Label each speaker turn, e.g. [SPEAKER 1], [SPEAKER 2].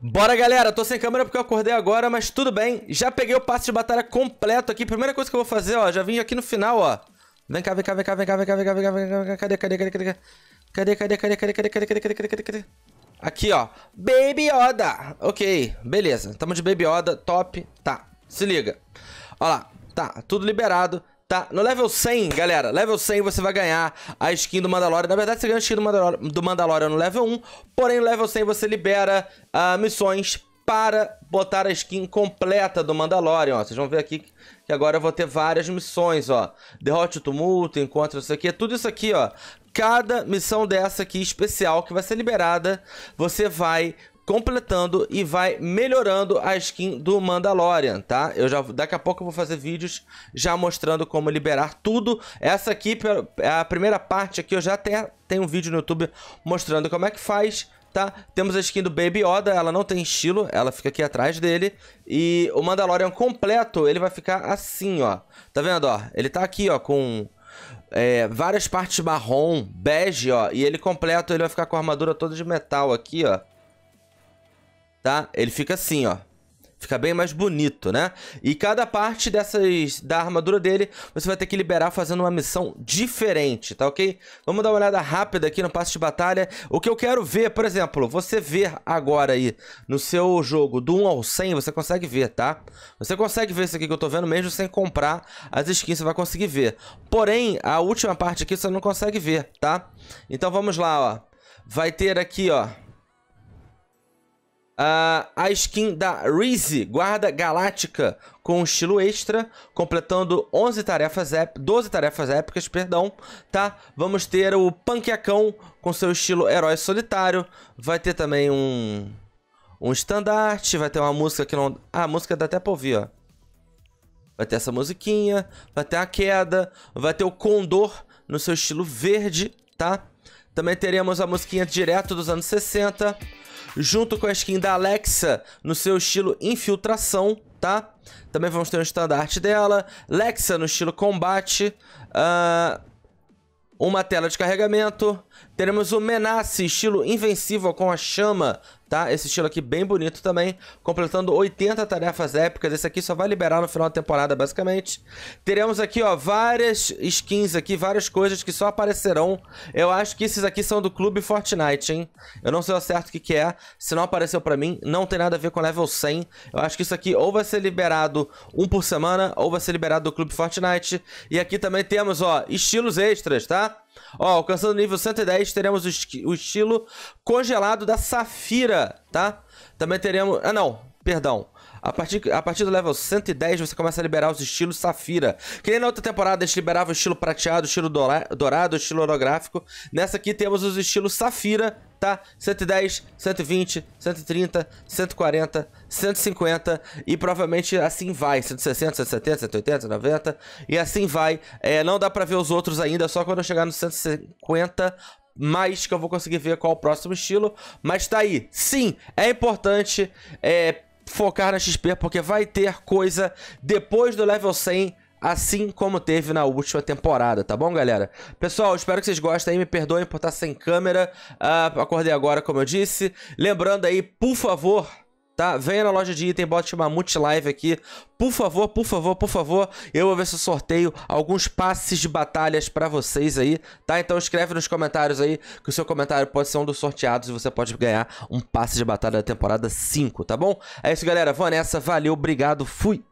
[SPEAKER 1] Bora, galera. Tô sem câmera porque eu acordei agora, mas tudo bem. Já peguei o passe de batalha completo aqui. Primeira coisa que eu vou fazer, ó. Já vim aqui no final, ó. Vem cá, vem cá, vem cá, vem cá, vem cá, vem cá, vem cá, vem cá, vem cá. Cadê, cadê, cadê, cadê? Cadê, cadê, cadê, cadê, cadê, cadê, cadê, cadê, cadê, cadê, cadê? Aqui, ó. Baby Yoda. Ok, beleza. Tamo de Baby Yoda, top. Tá, se liga. Ó lá, tá, tudo liberado. Tá, no level 100, galera, level 100 você vai ganhar a skin do Mandalorian. Na verdade, você ganha a skin do Mandalorian, do Mandalorian no level 1, porém no level 100 você libera uh, missões para botar a skin completa do Mandalorian, ó. Vocês vão ver aqui que agora eu vou ter várias missões, ó. Derrote o tumulto, encontre isso aqui, é tudo isso aqui, ó. Cada missão dessa aqui especial que vai ser liberada, você vai completando e vai melhorando a skin do Mandalorian, tá? Eu já daqui a pouco eu vou fazer vídeos já mostrando como liberar tudo. Essa aqui é a primeira parte aqui, eu já até tenho um vídeo no YouTube mostrando como é que faz, tá? Temos a skin do Baby Yoda, ela não tem estilo, ela fica aqui atrás dele. E o Mandalorian completo, ele vai ficar assim, ó. Tá vendo, ó? Ele tá aqui, ó, com é, várias partes marrom, bege, ó. E ele completo, ele vai ficar com a armadura toda de metal aqui, ó tá? Ele fica assim, ó. Fica bem mais bonito, né? E cada parte dessas da armadura dele você vai ter que liberar fazendo uma missão diferente, tá ok? Vamos dar uma olhada rápida aqui no passe de batalha. O que eu quero ver, por exemplo, você ver agora aí no seu jogo do 1 ao 100, você consegue ver, tá? Você consegue ver isso aqui que eu tô vendo mesmo sem comprar as skins, você vai conseguir ver. Porém, a última parte aqui você não consegue ver, tá? Então vamos lá, ó. Vai ter aqui, ó Uh, a skin da Reese, guarda galáctica com estilo extra, completando 11 tarefas 12 tarefas épicas, perdão, tá? Vamos ter o Panqueacão com seu estilo herói solitário, vai ter também um um estandarte, vai ter uma música que não... Ah, a música dá até pra ouvir, ó. Vai ter essa musiquinha, vai ter a queda, vai ter o Condor no seu estilo verde, tá? Também teremos a musiquinha direto dos anos 60, junto com a skin da Alexa no seu estilo infiltração, tá? Também vamos ter um estandarte dela, Lexa no estilo combate, uh, uma tela de carregamento, teremos o Menace estilo invencível com a chama tá? Esse estilo aqui bem bonito também, completando 80 tarefas épicas. Esse aqui só vai liberar no final da temporada, basicamente. Teremos aqui, ó, várias skins aqui, várias coisas que só aparecerão. Eu acho que esses aqui são do Clube Fortnite, hein? Eu não sei ao certo o que, que é. Se não apareceu pra mim, não tem nada a ver com level 100. Eu acho que isso aqui ou vai ser liberado um por semana, ou vai ser liberado do Clube Fortnite. E aqui também temos, ó, estilos extras, tá? Ó, alcançando o nível 110, teremos o, o estilo congelado da Safira, tá? Também teremos... Ah, não. Perdão. A partir, a partir do level 110 você começa a liberar os estilos Safira. Que nem na outra temporada a gente liberava o estilo prateado, o estilo dourado, o estilo holográfico. Nessa aqui temos os estilos Safira, tá? 110, 120, 130, 140, 150 e provavelmente assim vai. 160, 170, 180, 190 e assim vai. É, não dá pra ver os outros ainda, só quando eu chegar no 150 mais que eu vou conseguir ver qual o próximo estilo. Mas tá aí. Sim, é importante é, focar na XP, porque vai ter coisa depois do level 100 assim como teve na última temporada, tá bom, galera? Pessoal, espero que vocês gostem aí, me perdoem por estar sem câmera, uh, acordei agora, como eu disse. Lembrando aí, por favor, tá? Venha na loja de item, bote uma multilive aqui. Por favor, por favor, por favor, eu vou ver se eu sorteio alguns passes de batalhas pra vocês aí, tá? Então escreve nos comentários aí que o seu comentário pode ser um dos sorteados e você pode ganhar um passe de batalha da temporada 5, tá bom? É isso, galera. Vou nessa. Valeu, obrigado, fui!